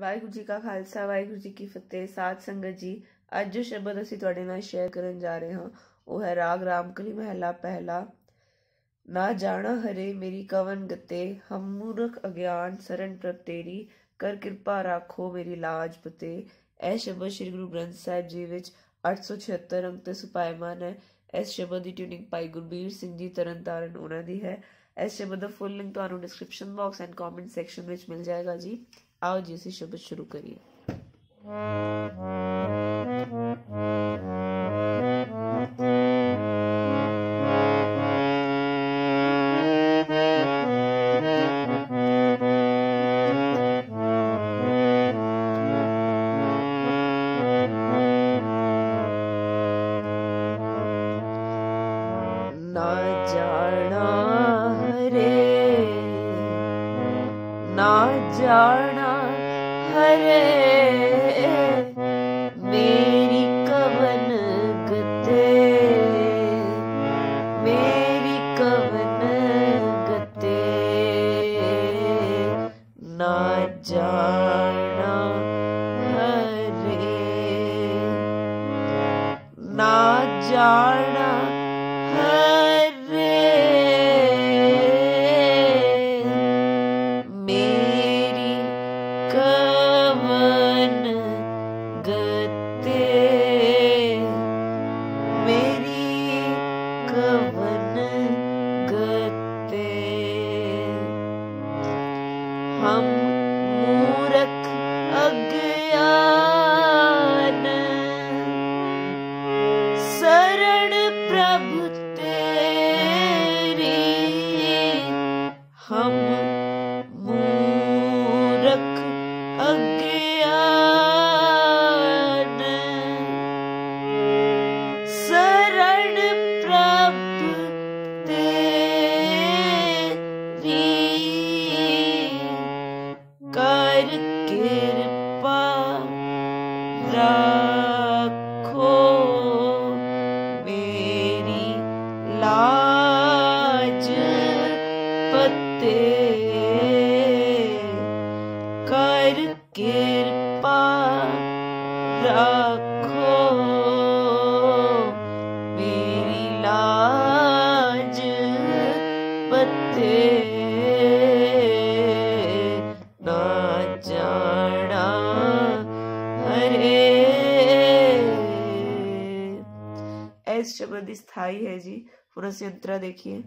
ਵਾਹਿਗੁਰੂ ਜੀ ਕਾ ਖਾਲਸਾ, ਵਾਹਿਗੁਰੂ ਜੀ ਕੀ ਫਤਿਹ। ਸਾਧ ਸੰਗਤ ਜੀ, ਅੱਜ ਜੋ ਸ਼ਬਦ ਅਸੀਂ ਤੁਹਾਡੇ ਨਾਲ ਸ਼ੇਅਰ ਕਰਨ ਜਾ ਰਹੇ ਹਾਂ, ਉਹ ਹੈ ਰਾਗ ਰਾਮਕਲੀ ਮਹਿਲਾ ਪਹਿਲਾ। ਨਾ ਜਾਣਾ ਹਰੇ ਮੇਰੀ ਕਵਨ ਗਤੇ, ਹਮ ਮੂਰਖ ਅਗਿਆਨ ਸਰਨ ਪ੍ਰਭ ਤੇਰੀ, ਕਰ ਕਿਰਪਾ ਰੱਖੋ ਮੇਰੀ ਲਾਜ ਪਤੇ। ਇਹ ਸ਼ਬਦ ਸ੍ਰੀ ਗੁਰੂ ਗ੍ਰੰਥ ਸਾਹਿਬ ਜੀ ਵਿੱਚ 876 ਅੰਕ ਤੇ ਸੁਪਾਇਮਾਨ ਹੈ। ਇਸ ਸ਼ਬਦ ਦੀ ਟਿਊਨਿੰਗ ਪਾਈ ਗੁਰਬੀਰ ਸਿੰਘ ਜੀ ਤਰਨਤਾਰਨ ਉਹਨਾਂ ਦੀ ਹੈ। ਇਸ ਸ਼ਬਦ ਦਾ ਫੁੱਲ ਲਿੰਕ ਤੁਹਾਨੂੰ description box and comment section ਵਿੱਚ ਮਿਲ ਜਾਏਗਾ ਜੀ। आओ जी से शब्द शुरू करिए। जाना रे ना जाना ਤੇ ਨਾ ਜਾਣਾ ਹਰੇ। ਇਸ ਸ਼ਬਦ ਦੀ ਸਥਾਈ ਹੈ ਜੀ। ਹੁਣ ਅਸੀਂ ਅੰਤਰਾ ਦੇਖੀਏ।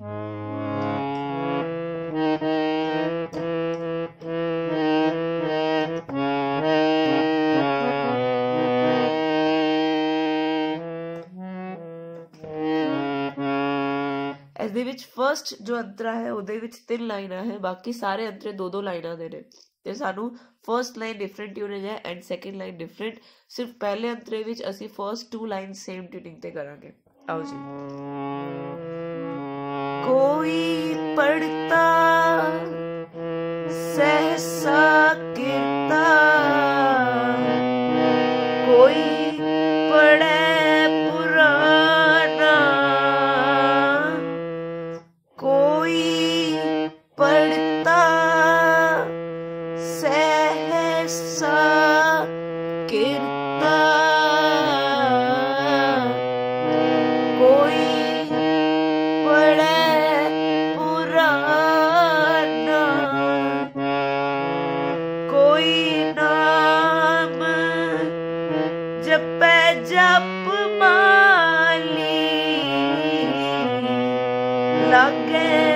ਵਿੱਚ ਫਰਸਟ ਜੋ ਅੰਤਰਾ ਹੈ, ਉਹਦੇ ਵਿੱਚ ਤਿੰਨ ਲਾਈਨਾਂ ਹੈ, ਬਾਕੀ ਸਾਰੇ ਅੰਤਰੇ ਦੋ ਦੋ ਲਾਈਨਾਂ ਦੇ ਨੇ। ਤੇ ਸਾਨੂੰ ਫਰਸਟ ਲਾਈਨ ਡਿਫਰੈਂਟ ਟਿਊਨਿੰਗ ਹੈ ਐਂਡ ਸੈਕੰਡ ਲਾਈਨ ਡਿਫਰੈਂਟ ਸਿਰਫ ਪਹਿਲੇ ਅੰਤਰੇ ਵਿੱਚ ਅਸੀਂ first two line same tuning ਤੇ ਕਰਾਂਗੇ। ਆਓ ਜੀ। ਕੋਈ ਪੜਤਾ ਸਹਸਾ ਕੇ again.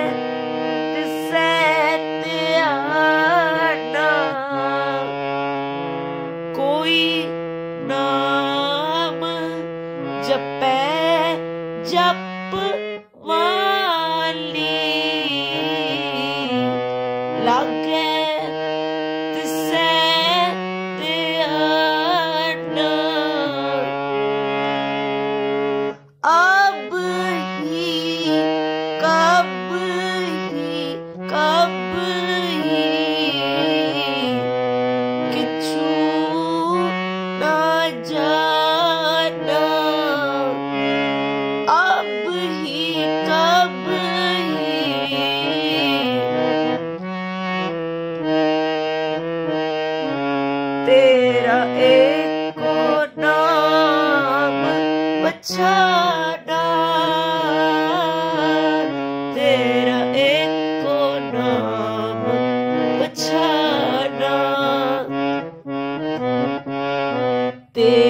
तेरा एक को नाम बचाना तेरा एक को नाम बचाना तेरा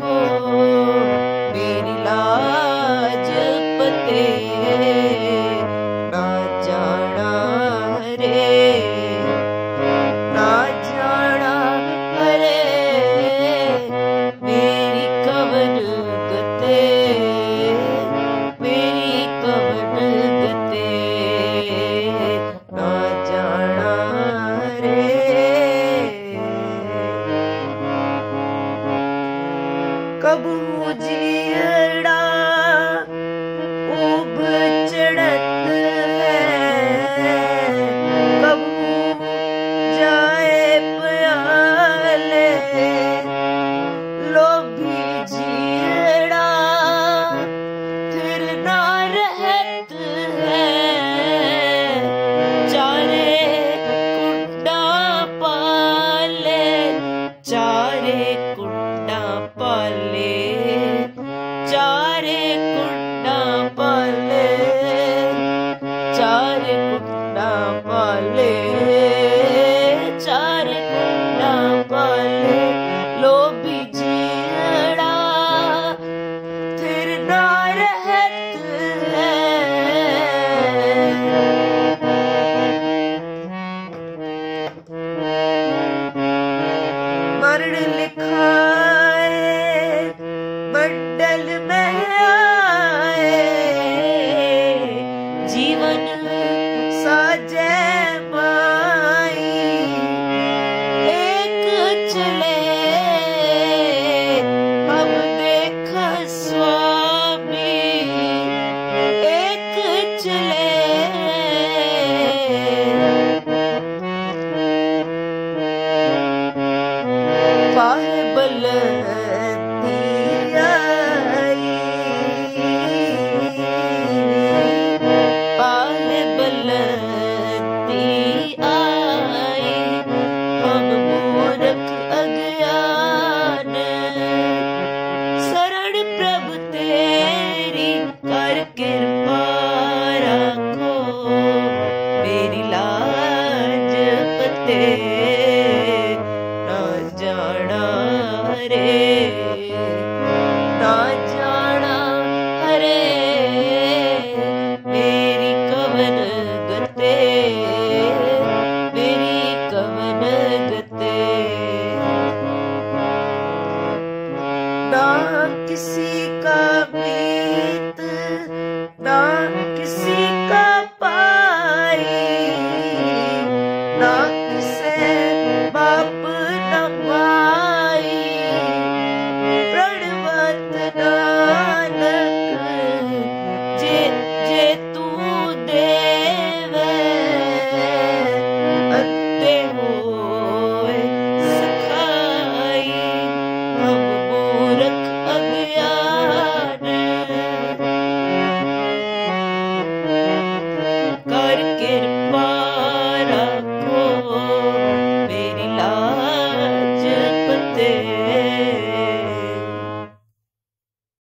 Oh. day.